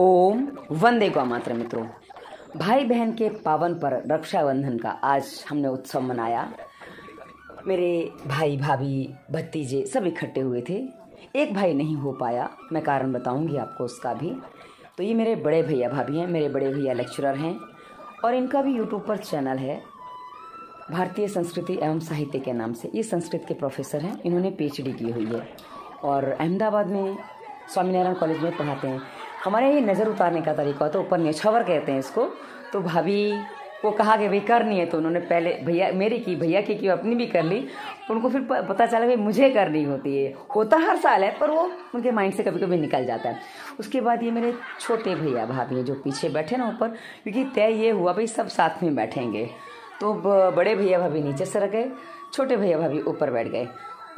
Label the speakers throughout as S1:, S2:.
S1: ओम वंदे गौ मात्र। मित्रों भाई बहन के पावन पर रक्षाबंधन का आज हमने उत्सव मनाया। मेरे भाई, भाभी, भतीजे सब इकट्ठे हुए थे। एक भाई नहीं हो पाया, मैं कारण बताऊँगी आपको उसका भी। तो ये मेरे बड़े भैया भाभी हैं, मेरे बड़े भैया लेक्चरर हैं और इनका भी यूट्यूब पर चैनल है। भारतीय संस्कृति एवं साहित्य के नाम से ये संस्कृत के प्रोफेसर हैं, इन्होंने पीएचडी की हुई है। और अहमदाबाद में स्वामीनारायण कॉलेज में पढ़ाते हैं। हमारे ये नज़र उतारने का तरीका होता है, ऊपर न्यौछावर कहते हैं इसको। तो भाभी को कहा कि भाई करनी है तो उन्होंने पहले भैया, मेरी की, भैया की की अपनी भी कर ली। उनको फिर पता चला भाई मुझे करनी होती है। होता हर साल है, पर वो उनके माइंड से कभी कभी निकल जाता है। उसके बाद ये मेरे छोटे भैया भाभी जो पीछे बैठे ना ऊपर, क्योंकि तय ये हुआ भाई सब साथ में बैठेंगे। तो बड़े भैया भाभी नीचे सर गए, छोटे भैया भाभी ऊपर बैठ गए।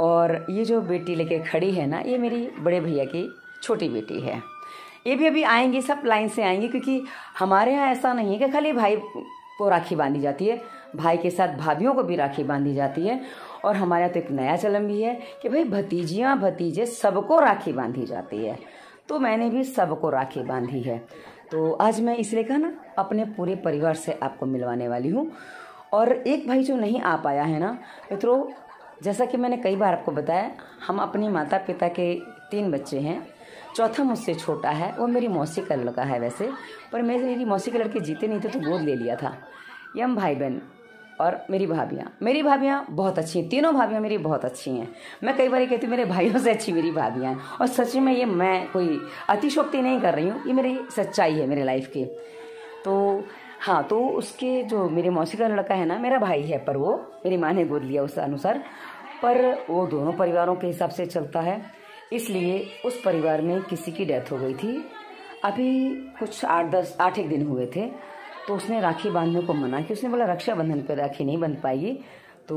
S1: और ये जो बेटी लेके खड़ी है ना, ये मेरी बड़े भैया की छोटी बेटी है। ये भी अभी आएँगे, सब लाइन से आएँगे, क्योंकि हमारे यहाँ ऐसा नहीं है कि खाली भाई को राखी बांधी जाती है, भाई के साथ भाभीियों को भी राखी बांधी जाती है। और हमारे यहाँ तो एक नया चलन भी है कि भाई भतीजियाँ, भतीजे सबको राखी बांधी जाती है। तो मैंने भी सबको राखी बांधी है। तो आज मैं इसलिए कहा ना, अपने पूरे परिवार से आपको मिलवाने वाली हूँ। और एक भाई जो नहीं आ पाया है ना, मित्रों, जैसा कि मैंने कई बार आपको बताया, हम अपने माता पिता के तीन बच्चे हैं। चौथा मुझसे छोटा है, वो मेरी मौसी का लड़का है वैसे, पर मैं मेरी मौसी के लड़के जीते नहीं थे तो गोद ले लिया था। ये हम भाई बहन और मेरी भाभियाँ। मेरी भाभियाँ बहुत अच्छी हैं, तीनों भाभियाँ मेरी बहुत अच्छी हैं। मैं कई बार कहती हूँ, मेरे भाइयों से अच्छी मेरी भाभियाँ हैं। और सच में ये मैं कोई अतिशोक्ति नहीं कर रही हूँ, ये मेरी सच्चाई है मेरे लाइफ की। तो हाँ तो उसके जो मेरे मौसी का लड़का है ना, मेरा भाई है, पर वो, मेरी माँ ने गोद लिया उस अनुसार, पर वो दोनों परिवारों के हिसाब से चलता है। इसलिए उस परिवार में किसी की डेथ हो गई थी। अभी कुछ आठ दस, आठ एक दिन हुए थे तो उसने राखी बांधने को मना कि उसने बोला, रक्षाबंधन पर राखी नहीं बंध पाएगी। तो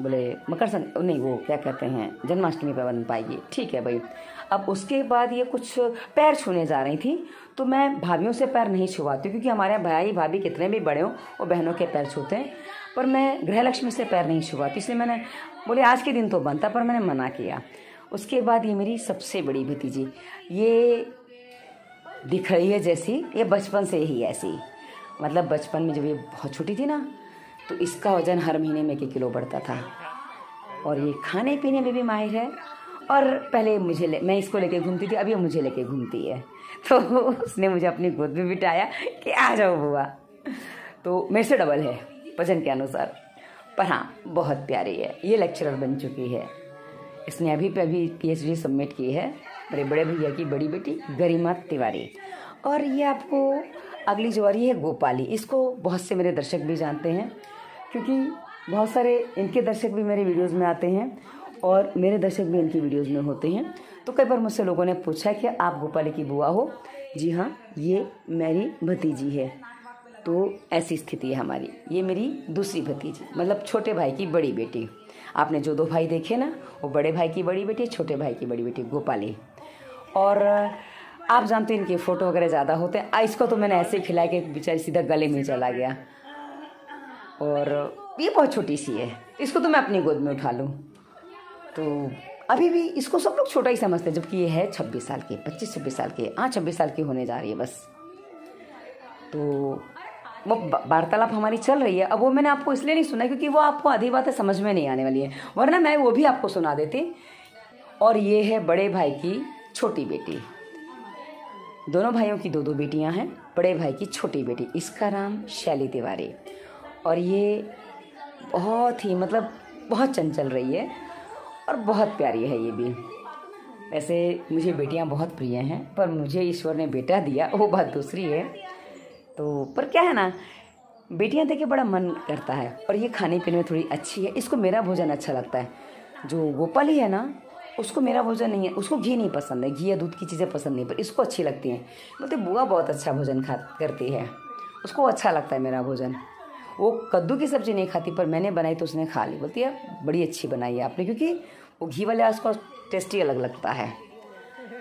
S1: बोले, मकर संक नहीं, वो क्या कहते हैं, जन्माष्टमी पर बंध पाएगी। ठीक है भाई। अब उसके बाद ये कुछ पैर छूने जा रही थी तो मैं भाभीियों से पैर नहीं छुआती क्योंकि हमारे भाई भाभी कितने भी बड़े हों, वो बहनों के पैर छूते हैं, पर मैं गृहलक्ष्मी से पैर नहीं छुआती इसलिए मैंने बोले, आज के दिन तो बनता पर मैंने मना किया। उसके बाद ये मेरी सबसे बड़ी भतीजी। ये दिख रही है जैसी, ये बचपन से ही ऐसी। मतलब बचपन में जब ये बहुत छोटी थी ना तो इसका वज़न हर महीने में एक किलो बढ़ता था। और ये खाने पीने में भी माहिर है। और पहले मुझे ले, मैं इसको लेके घूमती थी, अब ये मुझे लेके घूमती है। तो उसने मुझे अपनी गोद में बिठाया कि आ जाओ बुआ। तो मेरे से डबल है, वज़न के अनुसार। पर हाँ बहुत प्यारी है। ये लेक्चरर बन चुकी है। इसने अभी पे अभी पीएचडी सबमिट की है मेरे बड़े भैया की, बड़ी बेटी, गरिमा तिवारी। और ये आपको अगली जो आ रही है, गोपाली। इसको बहुत से मेरे दर्शक भी जानते हैं, क्योंकि बहुत सारे इनके दर्शक भी मेरे वीडियोज़ में आते हैं, और मेरे दर्शक भी इनकी वीडियोज़ में होते हैं। तो कई बार मुझसे लोगों ने पूछा कि आप गोपाली की बुआ हो? जी हाँ ये मेरी भतीजी है। तो ऐसी स्थिति है हमारी। ये मेरी दूसरी भतीजी मतलब छोटे भाई की बड़ी बेटी। आपने जो दो भाई देखे ना, वो बड़े भाई की बड़ी बेटी, छोटे भाई की बड़ी बेटी, गोपाली। और, आप जानते हैं इनके फ़ोटो वगैरह ज़्यादा होते हैं। इसको तो मैंने ऐसे खिलाया कि बेचारी सीधा गले में चला गया। और ये बहुत छोटी सी है। इसको तो मैं अपनी गोद में उठा लूँ। तो अभी भी इसको सब लोग छोटा ही समझते हैं, जबकि ये है छब्बीस साल की, पच्चीस छब्बीस साल की हाँ छब्बीस साल की होने जा रही है बस। तो वो वार्तालाप हमारी चल रही है। अब वो मैंने आपको इसलिए नहीं सुना क्योंकि वो आपको आधी बातें समझ में नहीं आने वाली है। वरना मैं वो भी आपको सुना देती। और ये है बड़े भाई की छोटी बेटी। दोनों भाइयों की दो दो बेटियाँ हैं। बड़े भाई की छोटी बेटी। इसका नाम शैली तिवारी। और ये बहुत ही मतलब बहुत चंचल रही है। और बहुत प्यारी है ये भी। वैसे मुझे बेटियाँ बहुत प्रिय हैं, पर मुझे ईश्वर ने बेटा दिया, वो बात दूसरी है। तो पर क्या है ना, बेटियाँ देखे बड़ा मन करता है। और ये खाने पीने में थोड़ी अच्छी है। इसको मेरा भोजन अच्छा लगता है। जो गोपाली है ना, उसको मेरा भोजन नहीं है। उसको घी नहीं पसंद है। घी या दूध की चीज़ें पसंद नहीं, पर इसको अच्छी लगती हैं। बोलते, बुआ बहुत अच्छा भोजन खा, करती है। उसको अच्छा लगता है मेरा भोजन। वो कद्दू की सब्ज़ी नहीं खाती, पर मैंने बनाई तो उसने खा ली। बोलती है बड़ी अच्छी बनाई है आपने। क्योंकि वो घी वाले उसको टेस्टी अलग लगता है।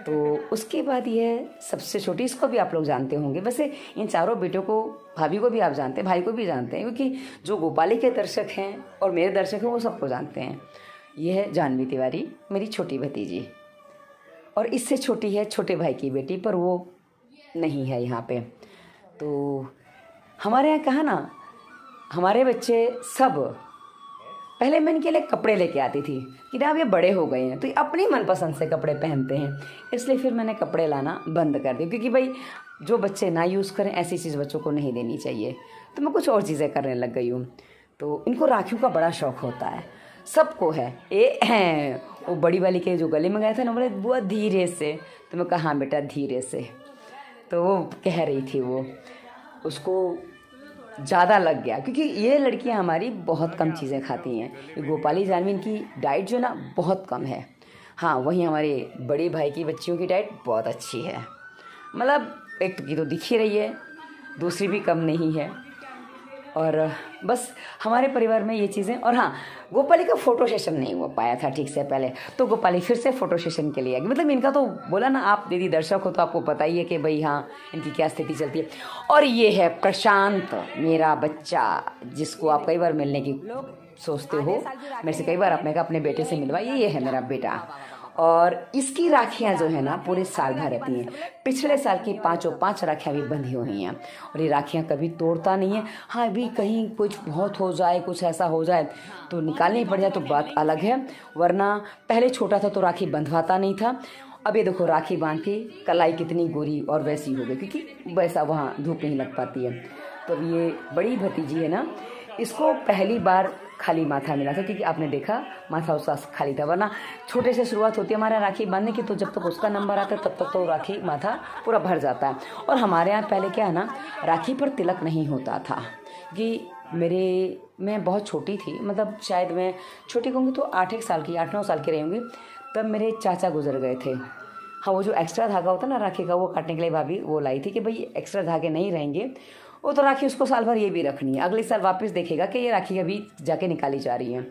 S1: तो उसके बाद ये सबसे छोटी, इसको भी आप लोग जानते होंगे। वैसे इन चारों बेटों को, भाभी को भी आप जानते हैं, भाई को भी जानते हैं, क्योंकि जो गोपाली के दर्शक हैं और मेरे दर्शक हैं, वो सबको जानते हैं। ये है जानवी तिवारी, मेरी छोटी भतीजी। और इससे छोटी है छोटे भाई की बेटी, पर वो नहीं है यहाँ पे। तो हमारे यहाँ कहा ना, हमारे बच्चे सब पहले मैं इनके लिए कपड़े लेके आती थी कि ना अब ये बड़े हो गए हैं तो ये अपनी मनपसंद से कपड़े पहनते हैं। इसलिए फिर मैंने कपड़े लाना बंद कर दिया क्योंकि भाई, जो बच्चे ना यूज़ करें, ऐसी चीज़ बच्चों को नहीं देनी चाहिए। तो मैं कुछ और चीज़ें करने लग गई हूँ। तो इनको राखियों का बड़ा शौक होता है। सबको है। ए, हैं। वो बड़ी वाली के जो गले में गए थे ना, बोले, बुआ, धीरे से। तो मैं कहा हाँ बेटा, धीरे से। तो वो कह रही थी वो, उसको ज़्यादा लग गया, क्योंकि ये लड़कियाँ हमारी बहुत कम चीज़ें खाती हैं। गोपाली जानवीन की डाइट जो ना, बहुत कम है। हाँ वहीं हमारे बड़े भाई की बच्चियों की डाइट बहुत अच्छी है। मतलब एक तो की तो दिख ही रही है, दूसरी भी कम नहीं है। और बस हमारे परिवार में ये चीज़ें और हाँ गोपाली का फ़ोटो सेशन नहीं हो पाया था ठीक से पहले। तो गोपाली फिर से फ़ोटो सेशन के लिए मतलब इनका तो बोला ना आप दीदी दर्शक हो तो आपको पता ही है कि भाई हाँ इनकी क्या स्थिति चलती है। और ये है प्रशांत मेरा बच्चा जिसको आप कई बार मिलने की सोचते हो। मेरे से कई बार आपने कहा अपने बेटे से मिलवाइए ये है मेरा बेटा। और इसकी राखियाँ जो है ना पूरे साल भर रहती हैं। पिछले साल की पाँचों पाँच राखियाँ भी बंधी हुई हैं और ये राखियाँ कभी तोड़ता नहीं है। हाँ अभी कहीं कुछ बहुत हो जाए, कुछ ऐसा हो जाए तो निकालनी पड़ जाए तो बात अलग है, वरना पहले छोटा था तो राखी बंधवाता नहीं था। अब ये देखो, राखी बाँध के कलाई कितनी गोरी और वैसी हो गई, क्योंकि वैसा वहाँ धूप नहीं लग पाती है। तो ये बड़ी भतीजी है ना, इसको पहली बार खाली माथा मिला था, क्योंकि आपने देखा, माथा उसका खाली था, वरना छोटे से शुरुआत होती है हमारे राखी बांधने की तो जब तक तो उसका नंबर आता है, तब तक तो राखी माथा पूरा भर जाता है। और हमारे यहाँ पहले क्या है ना, राखी पर तिलक नहीं होता था, कि मेरे, मैं बहुत छोटी थी मतलब शायद मैं छोटी कहूँगी तो आठ एक साल की, आठ नौ साल की रहूँगी तब मेरे चाचा गुजर गए थे। हाँ वो जो एक्स्ट्रा धागा होता ना राखी का, वो काटने के लिए भाभी वो लाई थी कि भाई एक्स्ट्रा धागे नहीं रहेंगे वो तो राखी उसको साल भर ये भी रखनी है। अगले साल वापस देखेगा कि ये राखी अभी जाके निकाली जा रही है।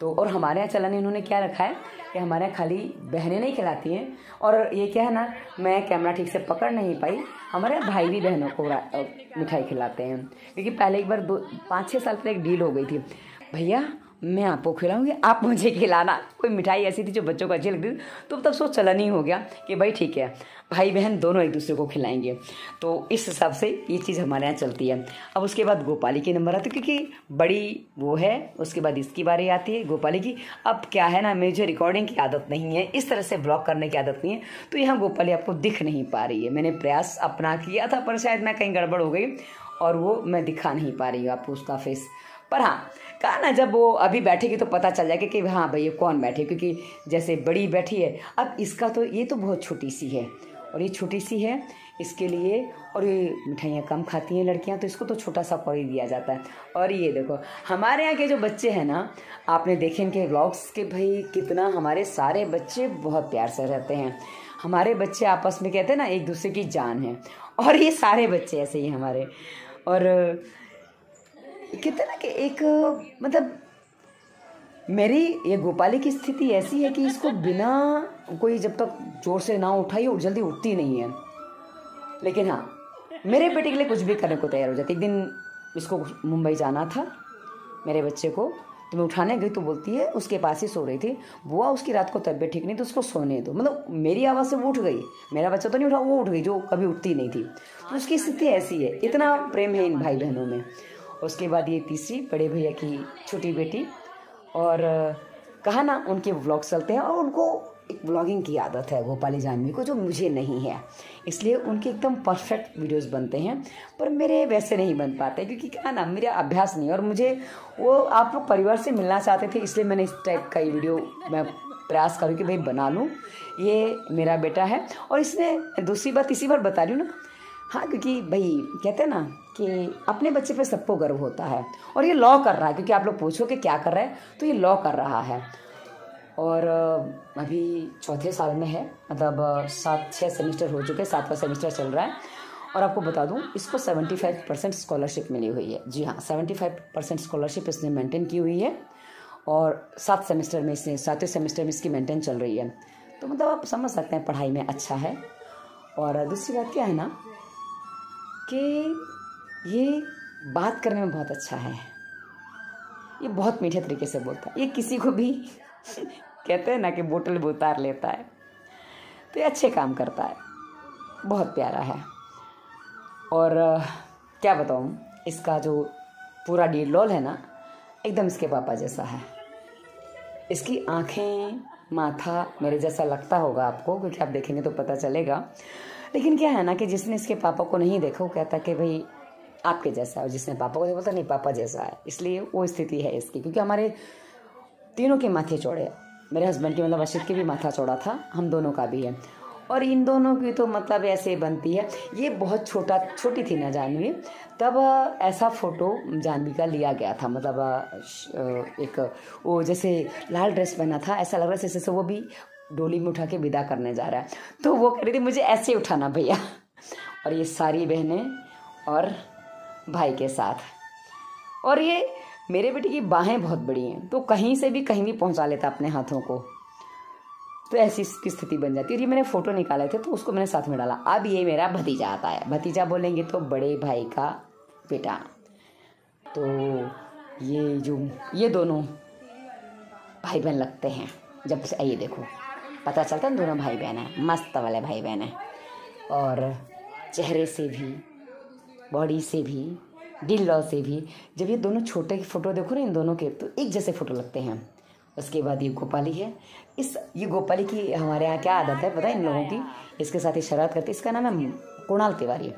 S1: तो और हमारे यहाँ चलन इन्होंने क्या रखा है कि हमारे यहाँ खाली बहनें नहीं खिलाती हैं। और ये क्या है ना, मैं कैमरा ठीक से पकड़ नहीं पाई। हमारे भाई भी बहनों को मिठाई खिलाते हैं। क्योंकि पहले एक बार दो, पाँच छः साल पहले एक डील हो गई थी। भैया मैं आपको खिलाऊँगी, आप मुझे खिलाना। कोई मिठाई ऐसी थी जो बच्चों को अच्छी लगती थी। तो तब सोच चलन ही हो गया कि भाई ठीक है भाई बहन दोनों एक दूसरे को खिलाएँगे। तो इस हिसाब से ये चीज़ हमारे यहाँ चलती है। अब उसके बाद गोपाली के नंबर आती है, क्योंकि बड़ी वो है, उसके बाद इसकी बारी आती है, गोपाली की। अब क्या है ना, मुझे रिकॉर्डिंग की आदत नहीं है, इस तरह से ब्लॉग करने की आदत नहीं है। तो यहाँ गोपाली आपको दिख नहीं पा रही है। मैंने प्रयास अपना किया था, पर शायद मैं कहीं गड़बड़ हो गई और वो मैं दिखा नहीं पा रही हूँ आपको उसका फेस पर हाँ कहा ना, जब वो अभी बैठेगी तो पता चल जाएगा कि हाँ भाई ये कौन बैठे, क्योंकि जैसे बड़ी बैठी है, अब इसका तो ये तो बहुत छोटी सी है, और ये छोटी सी है इसके लिए, और ये मिठाइयाँ कम खाती हैं लड़कियाँ तो इसको तो छोटा सा कौड़ी दिया जाता है। और ये देखो, हमारे यहाँ के जो बच्चे हैं ना, आपने देखे इनके व्लॉग्स के, भाई कितना हमारे सारे बच्चे बहुत प्यार से रहते हैं। हमारे बच्चे आपस में कहते हैं ना, एक दूसरे की जान है, और ये सारे बच्चे ऐसे ही हमारे। और कहते ना कि एक मतलब मेरी, ये गोपाली की स्थिति ऐसी है कि इसको बिना कोई जब तक ज़ोर से ना उठाई, और जल्दी उठती नहीं है। लेकिन हाँ मेरे बेटे के लिए कुछ भी करने को तैयार हो जाती एक दिन इसको मुंबई जाना था, मेरे बच्चे को तो मैं उठाने गई तो बोलती है, उसके पास ही सो रही थी। बुआ, उसकी रात को तबीयत ठीक नहीं तो उसको सोने दो। मतलब मेरी आवाज़ से वो उठ गई। मेरा बच्चा तो नहीं उठा, वो उठ गई, जो कभी उठती नहीं थी। तो उसकी स्थिति ऐसी है, इतना प्रेम है इन भाई बहनों में। उसके बाद ये तीसरी बड़े भैया की छोटी बेटी। और कहा ना, उनके व्लॉग चलते हैं और उनको एक व्लॉगिंग की आदत है गोपाली जानवी को, जो मुझे नहीं है। इसलिए उनके एकदम परफेक्ट वीडियोस बनते हैं, पर मेरे वैसे नहीं बन पाते, क्योंकि क्या ना, मेरा अभ्यास नहीं और मुझे वो आप लोग परिवार से मिलना चाहते थे, इसलिए मैंने इस टाइप का ये वीडियो मैं प्रयास करूँ कि भाई बना लूँ। ये मेरा बेटा है और इसने दूसरी बात इसी बार बता रही हूँ ना हाँ क्योंकि भाई, कहते हैं ना कि अपने बच्चे पे सबको गर्व होता है। और ये लॉ कर रहा है, क्योंकि आप लोग पूछो कि क्या कर रहा है तो ये लॉ कर रहा है। और अभी चौथे साल में है मतलब सात छः सेमिस्टर हो चुके हैं, सातवां सेमिस्टर चल रहा है। और आपको बता दूँ, इसको सेवेंटी फाइव परसेंट स्कॉलरशिप मिली हुई है। जी हाँ सेवेंटी फाइव परसेंट स्कॉलरशिप इसने मेंटेन की हुई है। और सात सेमेस्टर में इसने, सातवें सेमेस्टर में इसकी मेंटेन चल रही है। तो मतलब आप समझ सकते हैं, पढ़ाई में अच्छा है। और दूसरी बात क्या है ना कि ये बात करने में बहुत अच्छा है। ये बहुत मीठे तरीके से बोलता है। ये किसी को भी कहते हैं ना कि बोतल भी उतार लेता है। तो ये अच्छे काम करता है। बहुत प्यारा है। और, क्या बताऊँ, इसका जो पूरा डीडलॉल है ना, एकदम इसके पापा जैसा है। इसकी आँखें, माथा मेरे जैसा लगता होगा आपको, क्योंकि आप देखेंगे तो पता चलेगा। लेकिन क्या है ना कि जिसने इसके पापा को नहीं देखा, वो कहता कि भाई, आपके जैसा है, और जिसने पापा को देखा, बोलता नहीं, पापा जैसा है। इसलिए वो स्थिति है इसकी, क्योंकि हमारे तीनों के माथे चौड़े मेरे हस्बैंड की मतलब अशित की भी माथा चौड़ा था, हम दोनों का भी है। और इन दोनों की तो मतलब ऐसे बनती है। ये बहुत छोटा, छोटी थी ना जानवी, तब ऐसा फ़ोटो जानवी का लिया गया था मतलब एक, वो जैसे लाल ड्रेस पहना था, ऐसा लग रहा है जैसे वो भी डोली में उठा के विदा करने जा रहा है। तो वो कह रही थी, मुझे ऐसे उठाना भैया। और ये सारी बहनें और भाई के साथ। और ये मेरे बेटे की बाहें बहुत बड़ी हैं तो कहीं से भी कहीं भी पहुँचा लेता अपने हाथों को। तो ऐसी की स्थिति बन जाती है। और ये मैंने फ़ोटो निकाले थे तो उसको मैंने साथ में डाला। अब ये मेरा भतीजा आता है। भतीजा बोलेंगे तो बड़े भाई का बेटा। तो ये जो, ये दोनों भाई बहन लगते हैं। जब से, आइए देखो। पता चलता है, दोनों भाई बहन हैं, मस्त वाले भाई बहन हैं। और चेहरे से भी, बॉडी से भी, दिल लॉ से भी, जब ये दोनों छोटे की फ़ोटो देखो ना, इन दोनों के तो एक जैसे फ़ोटो लगते हैं। उसके बाद ये गोपाली है। इस, ये गोपाली की हमारे यहाँ क्या आदत है पता है इन लोगों की? इसके साथ ही शरारत करती है। इसका नाम है कुणाल तिवारी।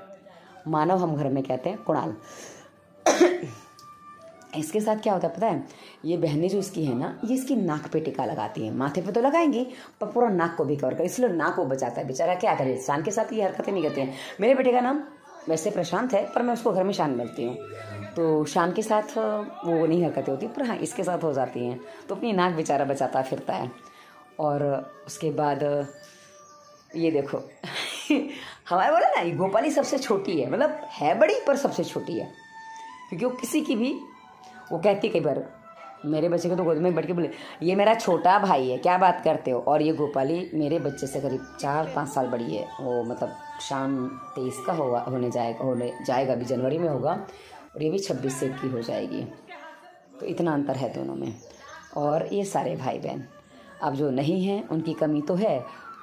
S1: मानव हम घर में कहते हैं कुणाल। इसके साथ क्या होता है पता है? ये बहनें जो इसकी है ना, ये इसकी नाक पे टिका लगाती हैं। माथे पे तो लगाएँगी, पर पूरा नाक को भी कवर कर, इसलिए नाक को बचाता है बेचारा। क्या करे? शान के साथ ये हरकतें नहीं करते हैं। मेरे बेटे का नाम वैसे प्रशांत है, पर मैं उसको घर में शान मिलती हूँ। तो शान के साथ, वो नहीं हरकतें होती, पर हाँ इसके साथ हो जाती हैं। तो अपनी नाक बेचारा बचाता फिरता है। और उसके बाद, ये देखो, हमारे बोले ना, ये गोपाली सबसे छोटी है। मतलब है बड़ी, पर सबसे छोटी है। क्योंकि वो किसी की भी वो कहती कई बार, मेरे बच्चे को तो गोद में बैठ के बोले, ये मेरा छोटा भाई है, क्या बात करते हो? और ये गोपाली मेरे बच्चे से करीब चार पाँच साल बड़ी है, वो मतलब शाम तेईस का होगा, होने जाएगा होने जाएगा अभी जनवरी में होगा, और ये भी छब्बीस से की हो जाएगी। तो इतना अंतर है दोनों में। और ये सारे भाई बहन अब जो नहीं हैं, उनकी कमी तो है,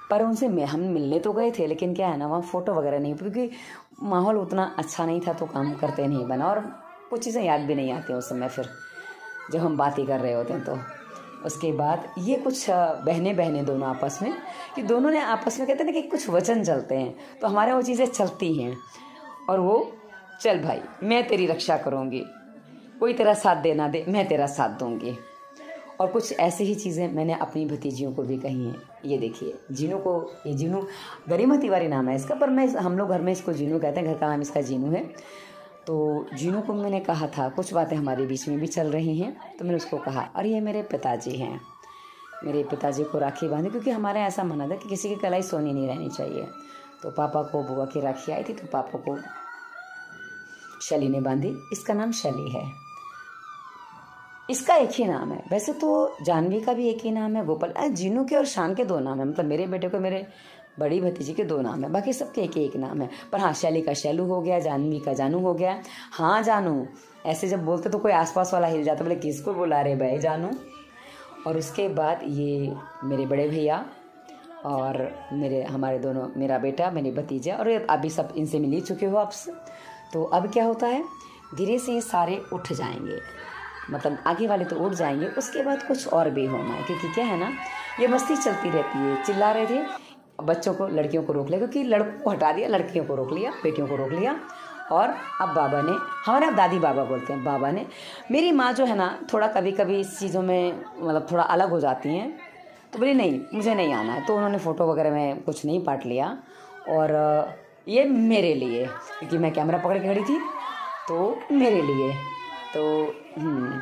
S1: पर उनसे हम मिलने तो गए थे, लेकिन क्या है ना, वहाँ फ़ोटो वगैरह नहीं, क्योंकि माहौल उतना अच्छा नहीं था तो काम करते नहीं बना, और कुछ चीज़ें याद भी नहीं आती उस समय फिर, जब हम बात ही कर रहे होते हैं तो। उसके बाद ये कुछ बहने बहने दोनों आपस में, कि दोनों ने आपस में कहते हैं ना कि कुछ वचन चलते हैं तो हमारे वो चीज़ें चलती हैं। और वो, चल भाई, मैं तेरी रक्षा करूँगी। कोई तेरा साथ देना दे, मैं तेरा साथ दूँगी। और कुछ ऐसी ही चीज़ें मैंने अपनी भतीजियों को भी कही हैं। ये देखिए, जीनू को, ये जीनू गरिमा तिवारी नाम है इसका, पर मैं हम लोग घर में इसको जीनू कहते हैं, घर का नाम इसका जीनू है। तो जीनू को मैंने कहा था, कुछ बातें हमारे बीच में भी चल रही हैं तो मैंने उसको कहा, और ये मेरे पिताजी हैं, मेरे पिताजी को राखी बांधी, क्योंकि हमारे ऐसा माना था कि किसी की कलाई सोनी नहीं रहनी चाहिए। तो पापा को बुआ की राखी आई थी तो पापा को शैली ने बांधी, इसका नाम शैली है। इसका एक ही नाम है। वैसे तो जानवी का भी एक ही नाम है, गोपाल। जीनू के और शान के दो नाम है मतलब मेरे बेटे को मेरे बड़ी भतीजी के दो नाम है, बाकी सबके एक एक नाम है। पर हाँ शैली का शैलू हो गया, जानवी का जानू हो गया। हाँ जानू, ऐसे जब बोलते तो कोई आसपास वाला हिल जाता, बोले, किसको बुला रहे भाई जानू? और उसके बाद ये मेरे बड़े भैया और मेरे, हमारे दोनों, मेरा बेटा, मेरे भतीजा और अभी सब इनसे मिल ही चुके हो आपसे। तो अब क्या होता है, धीरे से ये सारे उठ जाएँगे। मतलब आगे वाले तो उठ जाएँगे, उसके बाद कुछ और भी होना है, क्योंकि क्या है ना, ये मस्ती चलती रहती है, चिल्ला रहे थे। बच्चों को लड़कियों को रोक लिया क्योंकि लड़कों को हटा दिया लड़कियों को रोक लिया बेटियों को रोक लिया। और अब बाबा ने हमारे अब दादी बाबा बोलते हैं बाबा ने मेरी माँ जो है ना थोड़ा कभी कभी इस चीज़ों में मतलब थोड़ा अलग हो जाती हैं। तो बोली नहीं मुझे नहीं आना है। तो उन्होंने फ़ोटो वगैरह में कुछ नहीं पाट लिया। और ये मेरे लिए क्योंकि मैं कैमरा पकड़ के खड़ी थी तो मेरे लिए। तो हम्म,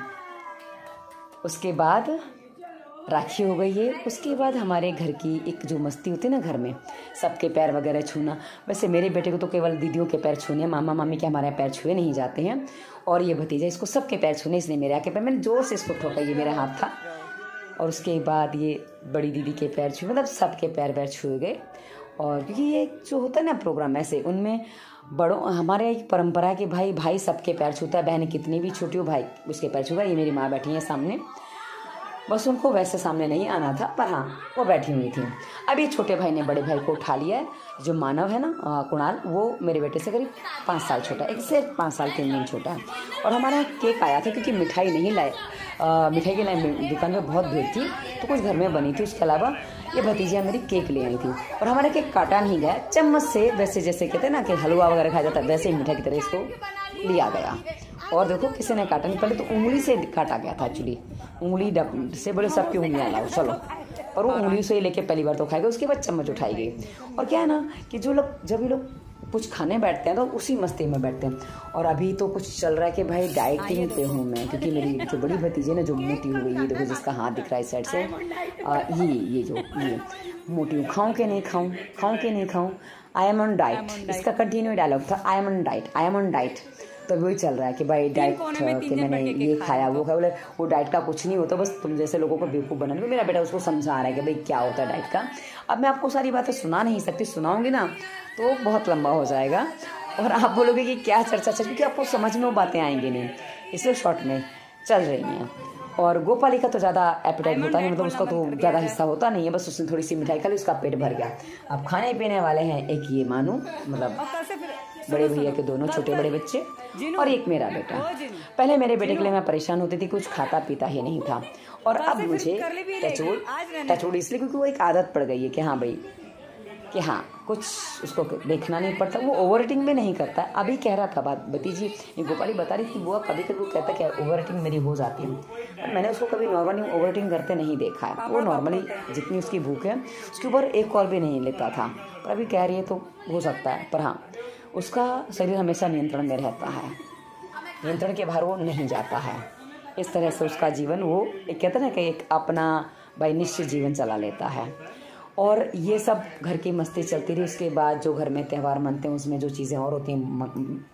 S1: उसके बाद राखी हो गई है। उसके बाद हमारे घर की एक जो मस्ती होती है ना घर में, सबके पैर वगैरह छूना। वैसे मेरे बेटे को तो केवल दीदियों के पैर छूने मामा मामी के हमारे पैर छुए नहीं जाते हैं। और ये भतीजा इसको सबके पैर छूने, इसने मेरे आके पैर, मैंने ज़ोर से इसको ठोका, ये मेरा हाथ था। और उसके बाद ये बड़ी दीदी के पैर छुए मतलब सबके पैर पैर छुए गए। और क्योंकि ये जो होता है ना प्रोग्राम, ऐसे उनमें बड़ों, हमारे एक परंपरा कि भाई भाई सबके पैर छूता है, बहन कितनी भी छोटी हो, भाई उसके पैर छूगा ये मेरी माँ बैठी है सामने। बस उनको वैसे सामने नहीं आना था, पर हाँ वो बैठी हुई थी। अभी छोटे भाई ने बड़े भाई को उठा लिया है। जो मानव है ना कुणाल, वो मेरे बेटे से करीब पाँच साल छोटा एक से पाँच साल तीन दिन छोटा है। और हमारा केक आया था, क्योंकि मिठाई नहीं लाए मिठाई के लाइन दुकान में बहुत भीड़ थी तो कुछ घर में बनी थी। उसके अलावा ये भतीजिया मेरी केक ले आई थी। और हमारा केक काटा नहीं गया। चम्मच से, वैसे जैसे कहते ना कि हलवा वगैरह खाया जाता, वैसे ही मिठाई की तरह इसको लिया गया। और देखो किसी ने काटा नहीं पहले तो उंगली से काटा गया था एक्चुअली उंगली से बोले सबकी उंगलियाँ लाओ चलो। और वो उंगली से ही लेके पहली बार तो खाएगा उसके बाद चम्मच उठाई गई। और क्या है ना कि जो लोग जब ये लोग कुछ खाने बैठते हैं तो उसी मस्ती में बैठते हैं। और अभी तो कुछ चल रहा है कि भाई डाइटिंग पे हूँ मैं क्योंकि मेरी जो बड़ी भतीजी ना जो मोटी हो गई ये देखो जिसका हाथ दिख रहा है इस साइड से आ, ये ये जो ये मोटी हूँ। खाऊँ के नहीं खाऊँ? खाऊँ के नहीं खाऊँ? आई एम ऑन डाइट इसका कंटिन्यू डायलॉग था I am on diet I am on diet तो वही चल रहा है कि भाई डाइट कि मैंने ये खाया वो खाया बोले वो डाइट का कुछ नहीं होता बस तुम जैसे लोगों को बेवकूफ़ बनाने में मेरा बेटा उसको समझा रहा है कि भाई क्या होता है डाइट का। अब मैं आपको सारी बातें सुना नहीं सकती सुनाऊँगी ना तो बहुत लंबा हो जाएगा। और आप बोलोगे कि क्या चर्चा चल क्योंकि आपको समझ में वो बातें आएँगी नहीं इसलिए शॉर्ट में चल रही हैं। और गोपाली का तो ज़्यादा एपिटाइट होता नहीं मतलब उसका तो ज़्यादा हिस्सा होता नहीं है बस उसने थोड़ी सी मिठाई खा ली उसका पेट भर गया। अब खाने पीने वाले हैं एक ये मानू मतलब बड़े भैया के दोनों छोटे बड़े बच्चे और एक मेरा बेटा। पहले मेरे बेटे के लिए मैं परेशान होती थी कुछ खाता पीता ही नहीं था। और अब मुझे टचोड़ टचोड़ इसलिए क्योंकि वो एक आदत पड़ गई है कि हाँ भाई कि हाँ कुछ उसको देखना नहीं पड़ता। वो ओवर रेटिंग भी नहीं करता। अभी कह रहा था बात भतीजी गोपाली बता रही थी वो कभी कभी वो कहता क्या ओवर मेरी हो जाती है। पर मैंने उसको कभी नॉर्मली ओवर करते नहीं देखा है। वो नॉर्मली जितनी उसकी भूख है उसके ऊपर एक कॉल भी नहीं लेता था। पर अभी कह रही है तो हो सकता है। पर हाँ उसका शरीर हमेशा नियंत्रण में रहता है। नियंत्रण के बाहर वो नहीं जाता है। इस तरह से उसका जीवन वो एक कहते ना कि एक अपना भाई निश्चित जीवन चला लेता है। और ये सब घर की मस्ती चलती रही। उसके बाद जो घर में त्यौहार मनते हैं, उसमें जो चीज़ें और होती हैं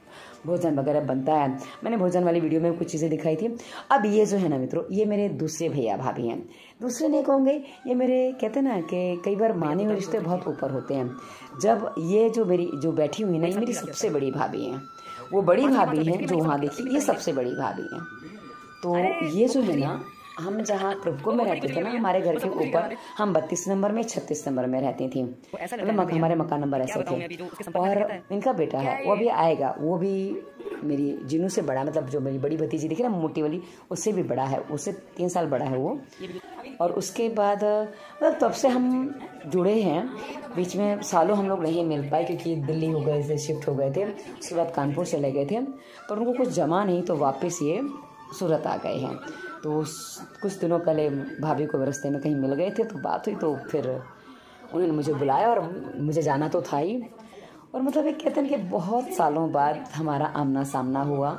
S1: भोजन वगैरह बनता है। मैंने भोजन वाली वीडियो में कुछ चीज़ें दिखाई थी। अब ये जो है ना मित्रों, ये मेरे दूसरे भैया भाभी हैं। दूसरे नहीं कहूँगे। ये मेरे कहते हैं ना कि कई बार माने हुए रिश्ते बहुत ऊपर होते हैं। जब ये जो मेरी जो बैठी हुई ना ये मेरी सबसे बड़ी भाभी हैं। वो बड़ी भाभी हैं जो वहाँ देखी ये सबसे बड़ी भाभी हैं। तो ये जो है ना हम जहाँ प्रभुको में रहते थे ना हमारे घर के ऊपर हम बत्तीस नंबर में छत्तीस नंबर में रहती थी। मतलब हमारे मकान नंबर ऐसे थे। और इनका बेटा है वो भी आएगा वो भी मेरी जिनू से बड़ा मतलब जो मेरी बड़ी भतीजी दिखी ना मोटी वाली उससे भी बड़ा है उससे तीन साल बड़ा है वो। और उसके बाद मतलब तब से हम जुड़े हैं बीच में सालों हम लोग नहीं मिल पाए क्योंकि दिल्ली हो गए थे शिफ्ट हो गए थे उसके बाद कानपुर चले गए थे पर उनको कुछ जमा नहीं तो वापस ये सूरत आ गए हैं। तो कुछ दिनों पहले भाभी को रास्ते में कहीं मिल गए थे तो बात हुई तो फिर उन्होंने मुझे बुलाया और मुझे जाना तो था ही। और मतलब एक कहते हैं कि बहुत सालों बाद हमारा आमना सामना हुआ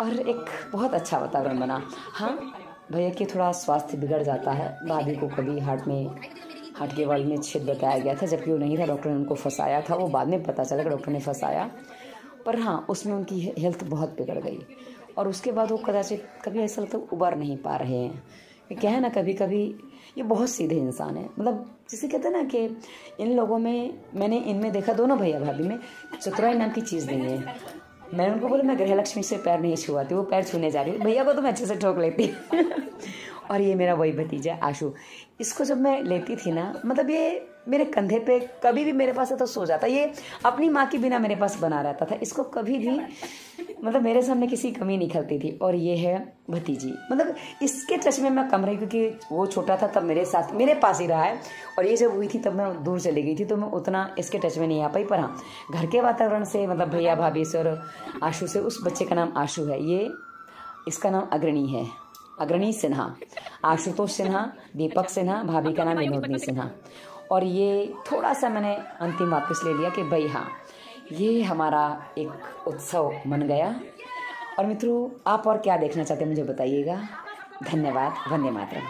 S1: और एक बहुत अच्छा वातावरण बना। हाँ भैया कि थोड़ा स्वास्थ्य बिगड़ जाता है, भाभी को कभी हार्ट में, हार्ट के वाल में छेद बताया गया था, जबकि वो नहीं था, डॉक्टर ने उनको फंसाया था, वो बाद में पता चला कि डॉक्टर ने फंसाया। पर हाँ उसमें उनकी हेल्थ बहुत बिगड़ गई। और उसके बाद वो कदाचित कभी ऐसा लगता उबर नहीं पा रहे हैं। क्या है ना कभी कभी ये बहुत सीधे इंसान है। मतलब जिसे कहते हैं ना कि इन लोगों में, मैंने इनमें देखा दोनों भैया भाभी में, चतुराई नाम की चीज़ नहीं है। मैंने उनको बोला, मैं गृहलक्ष्मी से पैर नहीं छुआती वो पैर छूने जा रही भैया को तो मैं अच्छे से ठोक लेती और ये मेरा वही भतीजा, आशु। इसको जब मैं लेती थी ना मतलब ये मेरे कंधे पे कभी भी मेरे पास तो सो जाता ये अपनी माँ के बिना मेरे पास बना रहता था। इसको कभी भी मतलब मेरे सामने किसी कमी निकलती थी। और ये है भतीजी। मतलब इसके टच में मैं कम रही क्योंकि वो छोटा था, तब मेरे साथ, मेरे पास ही रहा है। और ये जब हुई थी, तब मैं दूर चली गई थी तो मैं उतना इसके टच में नहीं आ पाई। पर हाँ घर के वातावरण से मतलब भैया भाभी से और आशु से, उस बच्चे का नाम आशु है। ये, इसका नाम अग्रणी है। अग्रणी सिन्हा। आशुतोष सिन्हा, दीपक सिन्हा, भाभी का नाम विनोदनी सिन्हा। और ये थोड़ा सा मैंने अंतिम वापस ले लिया कि भाई हाँ ये हमारा एक उत्सव मन गया। और मित्रों, आप और क्या देखना चाहते हैं मुझे बताइएगा? धन्यवाद, वंदे मातरम।